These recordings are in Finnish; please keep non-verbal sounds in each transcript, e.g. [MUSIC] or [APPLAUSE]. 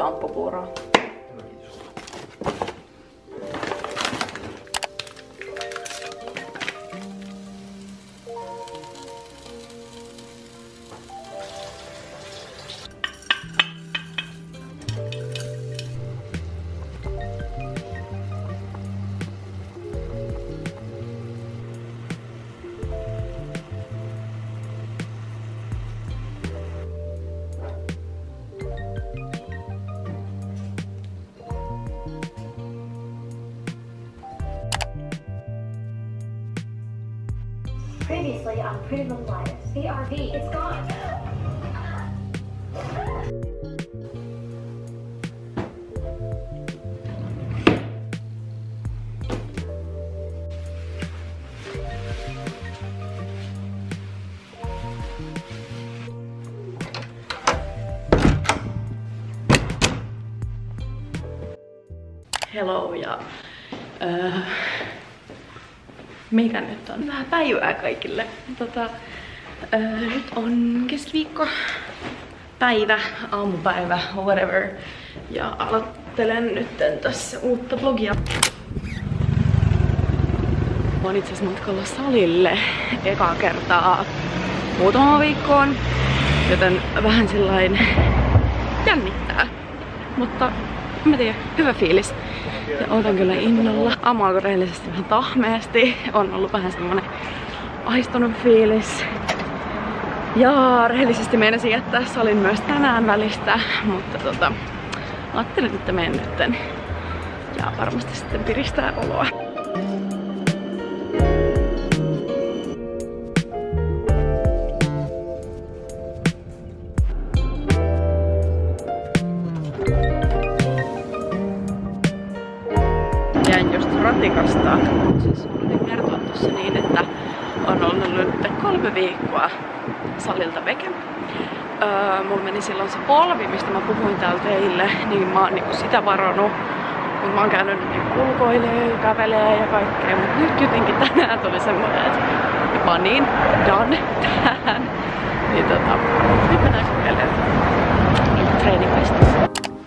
on popura. Previously on Pretty Little Liars, RV is gone. Hello ja... Öö, uh, mikä nyt on? Vähän päivää kaikille. Tota, öö, nyt on keskiviikko, päivä, aamupäivä, whatever. Ja aloittelen nyt tässä uutta blogia. Mä oon itse asiassa matkalla salille ekaa kertaa muutama viikkoon, joten vähän sillain jännittää. Mutta mä tiedän, hyvä fiilis. Ja odotan kyllä innolla. Aamu alkoi rehellisesti vähän tahmeesti. On ollut vähän semmonen aistunut fiilis. Ja rehellisesti meinasin jättää salin myös tänään välistä, mutta tota, ajattelin, että menen nytten. Ja varmasti sitten piristää oloa. Salilta veke. Öö, mulla meni silloin se polvi, mistä mä puhuin täällä teille, niin mä oon niinku sitä varonut. Mut mä oon käynyt niinku ulkoilee ja kävelee ja kaikkea, mut nyt jotenkin tänään tuli semmonen, että mä oon niin done tähän. Niin tota, nyt mennään kokeilemaan treenipaistaa.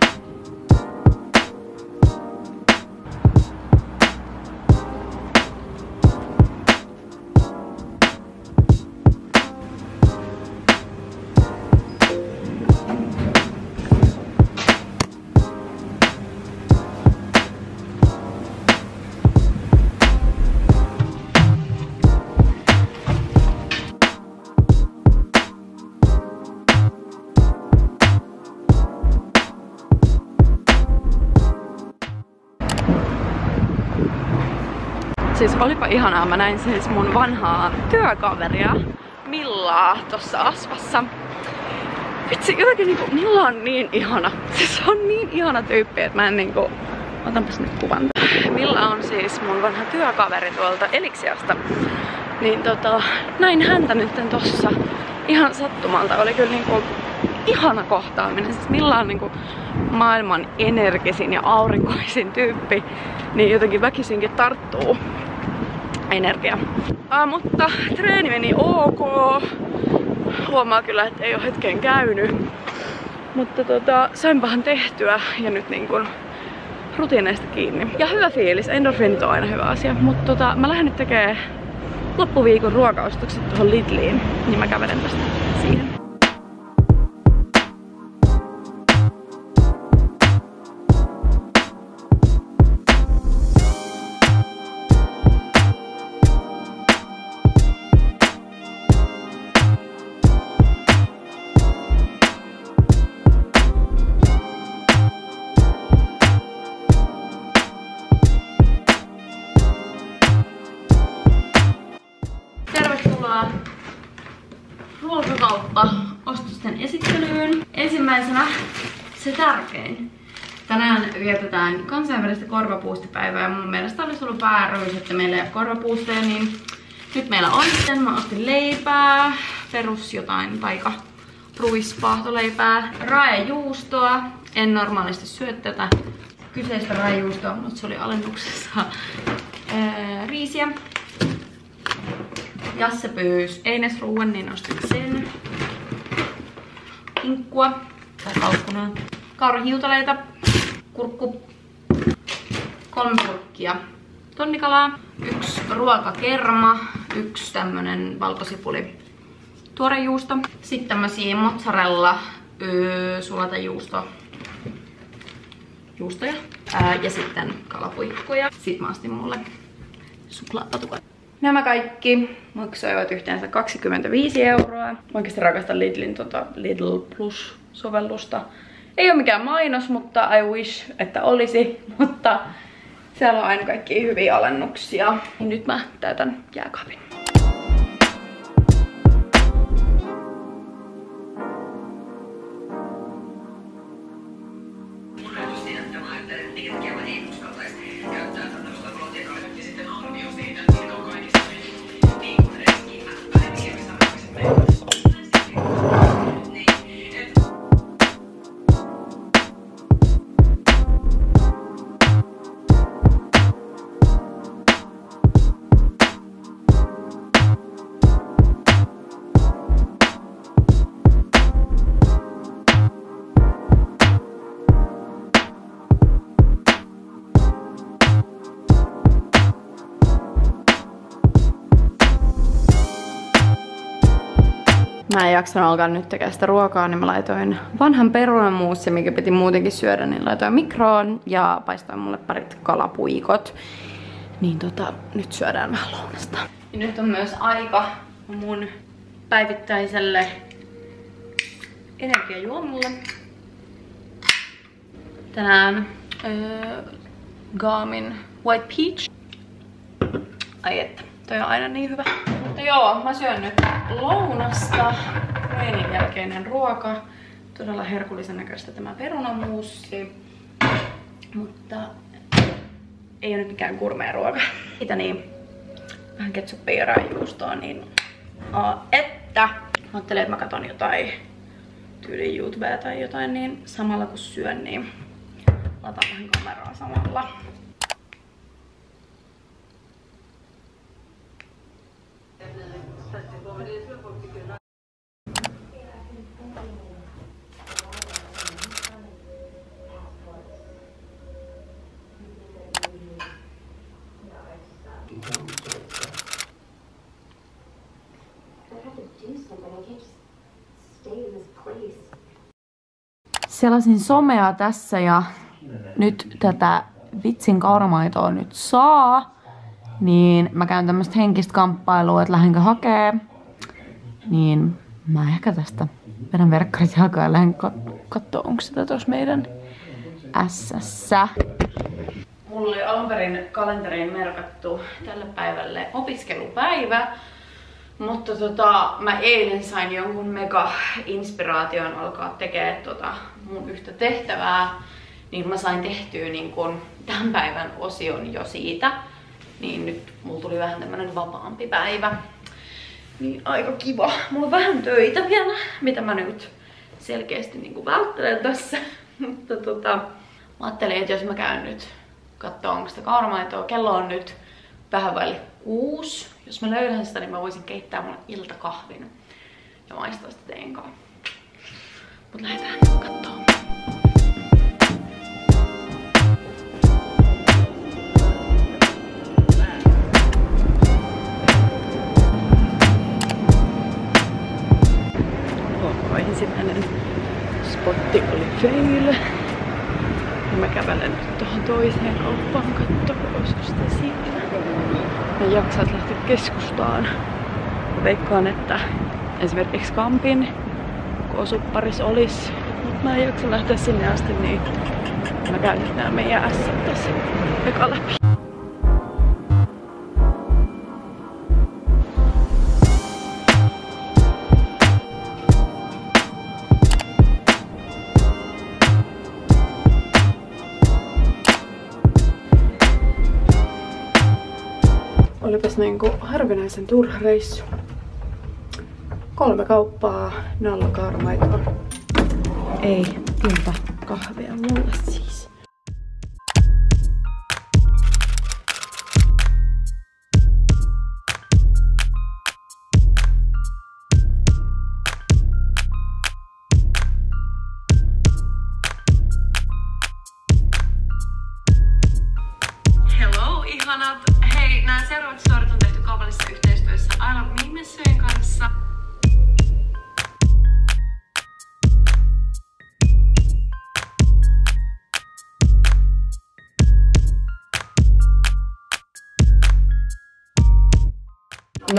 Olipa ihanaa, mä näin siis mun vanhaa työkaveria Millaa tossa Asvassa. Vitsi, jotenkin niinku Milla on niin ihana. Siis [LAUGHS] se on niin ihana tyyppi, että mä en niinku... Otanpas nyt kuvan. [LAUGHS] Milla on siis mun vanha työkaveri tuolta Eliksiasta. Niin tota, näin häntä nyt tossa ihan sattumalta. Oli kyllä niinku ihana kohtaaminen. Siis Milla on niinku maailman energisin ja aurinkoisin tyyppi. Niin jotenkin väkisinkin tarttuu energia. Uh, mutta treeni meni ok. Huomaa kyllä, että ei ole hetken käynyt. Mutta tota, sainpahan tehtyä ja nyt niin kuin rutiineista kiinni. Ja hyvä fiilis, endorfinit on aina hyvä asia. Mutta tota, mä lähden nyt tekemään loppuviikon ruokaostokset tuohon Lidliin, niin mä kävelen tästä siihen. Ostosten esittelyyn. Ensimmäisenä se tärkein. Tänään vietetään kansainvälistä korvapuustipäivää ja mun mielestä olisi ollut vääryys, että meillä ei ole korvapuusteja, niin nyt meillä on sitten. Mä ostin leipää, perus jotain taika ruispaahtoleipää, raejuustoa. En normaalisti syö tätä kyseistä raejuustoa, mutta se oli alennuksessa. Riisiä, Jasse pyysi einesruuan, niin ostin sen. Kinkkua tai kalkkunaa. kaurahiutaleita, kurkku, kolme purkkia tonnikalaa, yksi ruokakerma, yksi tämmönen valkosipuli tuorejuusto, sitten tämmösiä mozzarella öö, sulatejuusto juustoja ää, ja sitten kalapuikkoja. Sitten mä ostin mulle suklaapatukat. Nämä kaikki maksoivat yhteensä 25 euroa. Mä oikeasti rakastan Lidlin tota Lidl Plus-sovellusta. Ei ole mikään mainos, mutta I wish, että olisi. [LAUGHS] Mutta siellä on aina kaikki hyviä alennuksia. Ja nyt mä täytän jääkaapin. Mä en jaksanut alkaa nyt tekemään sitä ruokaa, niin mä laitoin vanhan perunamuussi, mikä piti muutenkin syödä, niin laitoin mikroon ja paistoin mulle parit kalapuikot. Niin tota, nyt syödään vähän lounasta. Ja nyt on myös aika mun päivittäiselle energiajuomulle. Tänään öö, Garmin White Peach. Ai että, toi on aina niin hyvä. Mutta joo, mä syön nyt lounasta. Reenin jälkeinen ruoka. Todella herkullisen näköistä tämä perunamuussi. Mutta ei ole nyt mikään gourmet ruoka. Mitä niin? Vähän ketsuppia ja raijuustoa, niin uh, että mä ajattelin, että mä katon jotain tyyli YouTubea tai jotain, niin samalla kun syön, niin lataan vähän kameraa samalla. I have Selasin somea tässä ja nyt tätä vitsin kauramaitoa nyt saa. Niin mä käyn tämmöstä henkistä kamppailua, että lähdenkö hakee. Niin mä ehkä tästä vedän verkkarit jalkaan ja lähden kat- kattoo, onko sitä tuossa meidän ässässä. Mulla oli alun perin kalenteriin merkattu tälle päivälle opiskelupäivä, mutta tota, mä eilen sain jonkun mega inspiraation alkaa tekemään tota mun yhtä tehtävää, niin mä sain tehtyä niin kun tämän päivän osion jo siitä. Niin nyt mulla tuli vähän tämmönen vapaampi päivä. Niin aika kiva. Mulla on vähän töitä vielä, mitä mä nyt selkeästi niin välttelen tässä. [LAUGHS] mutta tota, mä ajattelin, että jos mä käyn nyt katsoa, onko sitä kauramaitoa. Kello on nyt vähän vaille kuusi. Jos mä löydän sitä, niin mä voisin keittää mulle iltakahvin ja maistaa sitä teen kanssa. Mut lähdetään kattoo. Oli fail. Ja mä kävelen nyt tuohon toiseen kauppaan kattoo osusta siinä. Mä en jaksa lähteä keskustaan. Mä veikkaan, että esimerkiksi Kampin osupparis olisi, mutta mä en jaksa lähteä sinne asti, niin mä käyn nyt nää meidän ässät tässä eka läpi. Olipas niinku harvinaisen turha reissu. Kolme kauppaa, nolla kaarmaitoa. Ei tilta kahvia mulle siis.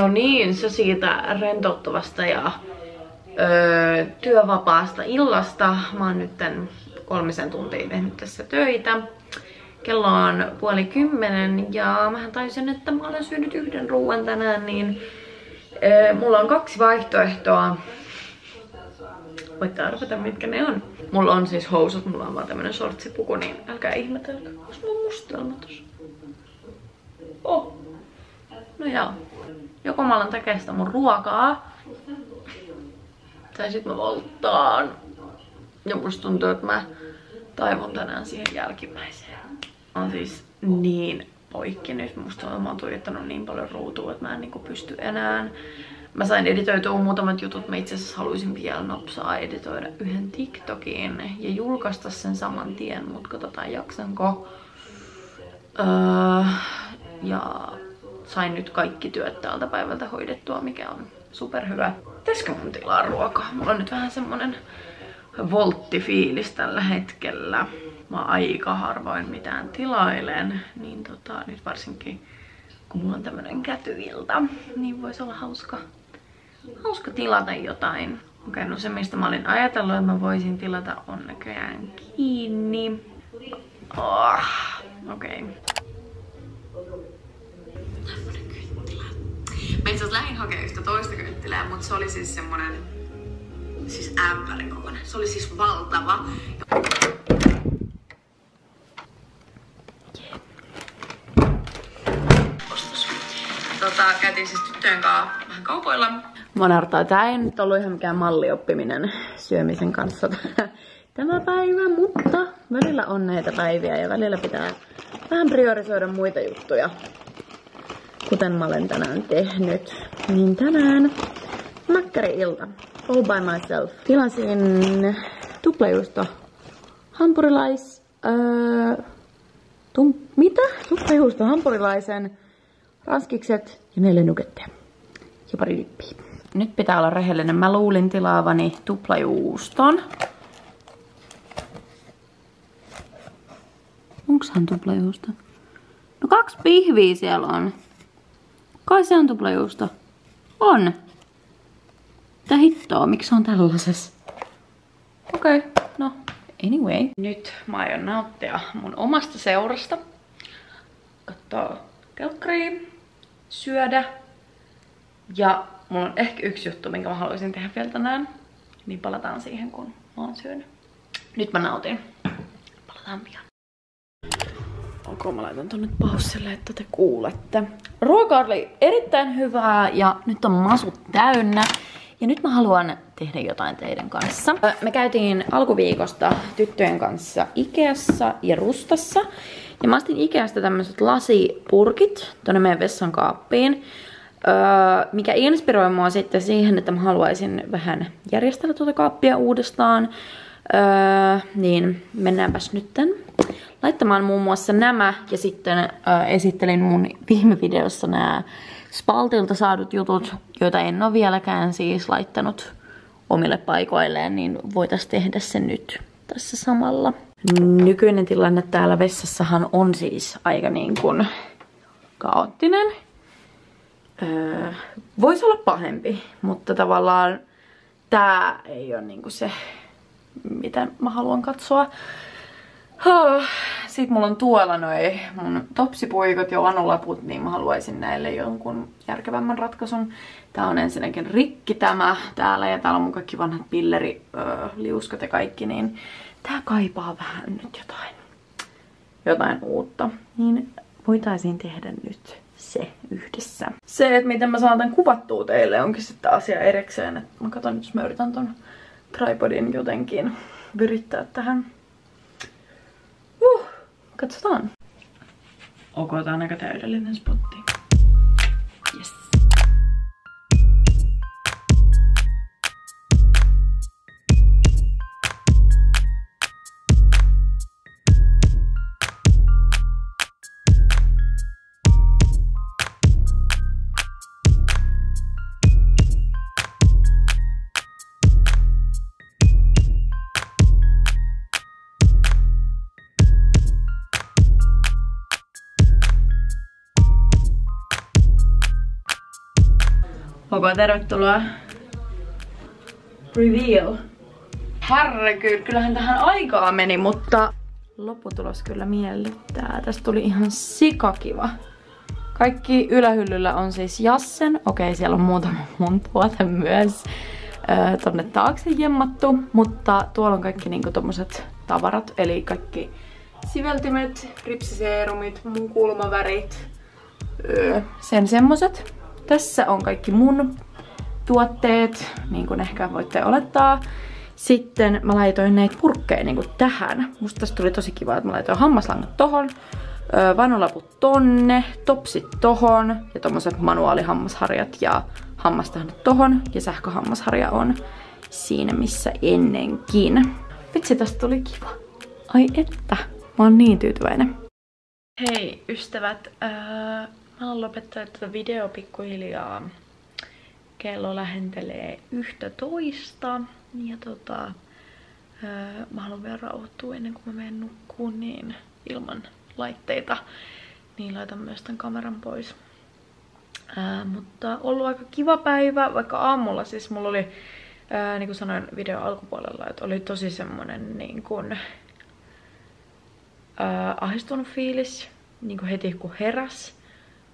No niin, se siitä rentouttavasta ja öö, työvapaasta illasta. Mä oon nyt kolmisen tuntia tehnyt tässä töitä. Kello on puoli kymmenen ja mä taisin, että mä olen syönyt yhden ruoan tänään, niin öö, mulla on kaksi vaihtoehtoa. Voitte arvata, mitkä ne on. Mulla on siis housut, mulla on vaan tämmönen shortsipuku, niin älkää ihmetelkö. Onks mulla mustelma tossa? Oh. No joo. Joko mä alan tekee sitä mun ruokaa, tai sit mä volttaan. Ja musta tuntuu, että mä taivun tänään siihen jälkimmäiseen. On siis niin poikki nyt. Musta on, mä oon tuijottanut niin paljon ruutua, että mä en niinku pysty enää. Mä sain editoitua muutamat jutut. Mä itse asiassa haluaisin vielä nopsaa editoida yhden TikTokin ja julkaista sen saman tien, mutta katsotaan jaksanko. Öö, ja sain nyt kaikki työt tältä päivältä hoidettua, mikä on superhyvä. Pitäisikö mun tilaa ruokaa? Mulla on nyt vähän semmonen volttifiilis tällä hetkellä. Mä aika harvoin mitään tilailen, niin tota, nyt varsinkin kun mulla on tämmönen kätyilta, niin voisi olla hauska, hauska tilata jotain. Okei, no se mistä mä olin ajatellut, että mä voisin tilata on näköjään kiinni. Oh, Okei. Okay. Mä itse asiassa lähdin hakemaan yhtä toista kynttilää, mutta se oli siis semmonen siis ämpärin kokoinen. Se oli siis valtava. Tota, käytiin siis tyttöjen kanssa vähän kaupoilla. Monartaa. Tää ei nyt ollut ihan mikään mallioppiminen syömisen kanssa [LAUGHS] tämä päivä, mutta välillä on näitä päiviä ja välillä pitää vähän priorisoida muita juttuja kuten mä olen tänään tehnyt. Niin tänään makkari-ilta. All by myself. Tilasin tuplajuusto hampurilais... Öö, tum, mitä? Tuplajuusto hampurilaisen, ranskikset ja neljä nuketteja. Ja pari dippiä. Nyt pitää olla rehellinen. Mä luulin tilaavani tuplajuuston. Onkshan tuplajuusto? No kaksi pihviä siellä on. Kai se on tuplajuusto. On. Mitä hittoa, miksi on tällaisessa? Okei, okay, no anyway. Nyt mä aion nauttia mun omasta seurasta. Katsoa kelkkaria, syödä. Ja mulla on ehkä yksi juttu, minkä mä haluaisin tehdä vielä tänään. Niin palataan siihen, kun mä oon syönyt. Nyt mä nautin. Palataan pian. Ok, mä laitan tonne paussille, että te kuulette. Ruoka oli erittäin hyvää ja nyt on masut täynnä. Ja nyt mä haluan tehdä jotain teidän kanssa. Me käytiin alkuviikosta tyttöjen kanssa Ikeassa ja Rustassa. Ja mä astin Ikeasta tämmöiset lasipurkit tonne meidän vessan kaappiin. Öö, mikä inspiroi mua sitten siihen, että mä haluaisin vähän järjestellä tuota kaappia uudestaan. Öö, niin mennäänpäs nytten laittamaan muun muassa nämä ja sitten äh, esittelin mun viime videossa nämä Spaltilta saadut jutut, joita en ole vieläkään siis laittanut omille paikoilleen, niin voitaisiin tehdä se nyt tässä samalla. Nykyinen tilanne täällä vessassahan on siis aika niin kuin kaoottinen. Öö, Voisi olla pahempi, mutta tavallaan tää ei ole niinku se, mitä mä haluan katsoa. Sitten mulla on tuolla noi mun topsipuikot ja lanolaput, niin mä haluaisin näille jonkun järkevämmän ratkaisun. Tää on ensinnäkin rikki tämä täällä ja täällä on mun kaikki vanhat pilleriliuskat ja kaikki, niin tää kaipaa vähän nyt jotain, jotain uutta. Niin voitaisiin tehdä nyt se yhdessä. Se, että miten mä saan tän kuvattua teille, onkin sitten asia erikseen. Mä katson, jos mä yritän ton tripodin jotenkin virittää tähän Katsotaan. Ok, tää on aika täydellinen spotti. Koukoa, tervetuloa. Reveal. Herregud, kyllähän tähän aikaa meni, mutta lopputulos kyllä miellyttää. Tästä tuli ihan sikakiva. Kaikki ylähyllyllä on siis Jassen. Okei, siellä on muutama mun tuote myös ö, tonne taakse jemmattu. Mutta tuolla on kaikki niinku tommoset tavarat. Eli kaikki siveltimet, ripsiseerumit, mun kulmavärit. Öö, sen semmoset. Tässä on kaikki mun tuotteet, niin kuin ehkä voitte olettaa. Sitten mä laitoin näitä purkkeja niin tähän. Musta tuli tosi kiva, että mä laitoin hammaslangat tohon, vanolaput tonne, topsit tohon ja tommoset manuaalihammasharjat ja hammastahnat tohon ja sähköhammasharja on siinä missä ennenkin. Vitsi, tästä tuli kiva. Ai että, mä oon niin tyytyväinen. Hei ystävät, ää, mä oon lopettanut tätä videoa pikkuhiljaa. Kello lähentelee yhtä toista. Ja tota, ää, mä haluan vielä rauhoittua ennen kuin mä menen nukkuun niin ilman laitteita. Niin laitan myös tämän kameran pois. Ää, mutta ollut aika kiva päivä, vaikka aamulla siis mulla oli, ää, niin kuin sanoin video alkupuolella, että oli tosi semmonen niin kuin, ää, ahdistunut fiilis niin kuin heti kun heräs.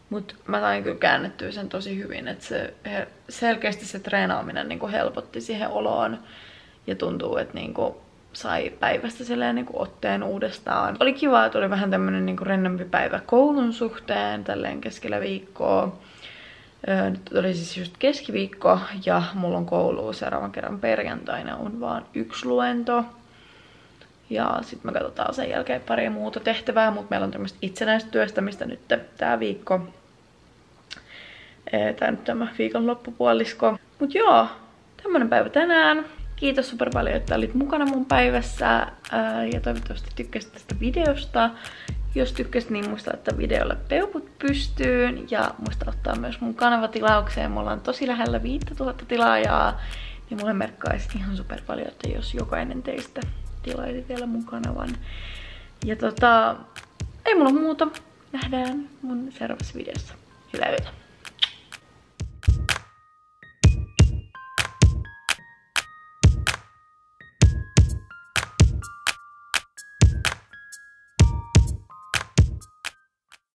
Mutta mä sain kyllä käännettyä sen tosi hyvin, että se, selkeästi se treenaaminen niin kuin helpotti siihen oloon. Ja tuntuu, että niin kuin sai päivästä silleen niin kuin otteen uudestaan. Oli kiva, että oli vähän tämmönen niin kuin rennompi päivä koulun suhteen, tälleen keskellä viikkoa. Nyt oli siis just keskiviikko ja mulla on koulu seuraavan kerran perjantaina on vaan yksi luento. Ja sitten me katsotaan sen jälkeen pari muuta tehtävää, mutta meillä on tämmöistä itsenäistä työstämistä nyt tää viikko. Tää nyt tämä viikon loppupuolisko. Mut joo, tämmönen päivä tänään. Kiitos super paljon, että olit mukana mun päivässä ja toivottavasti tykkäsit tästä videosta. Jos tykkäsit, niin muista laittaa videolle peukut pystyyn ja muista ottaa myös mun kanavatilaukseen. Mulla on tosi lähellä 5000 tilaajaa, niin mulle merkkaisi ihan super paljon, että jos jokainen teistä tilaisi vielä mun kanavan. Ja tota, ei mulla muuta. Nähdään mun seuraavassa videossa. Hyvää yötä.